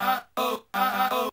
uh, oh, uh, oh.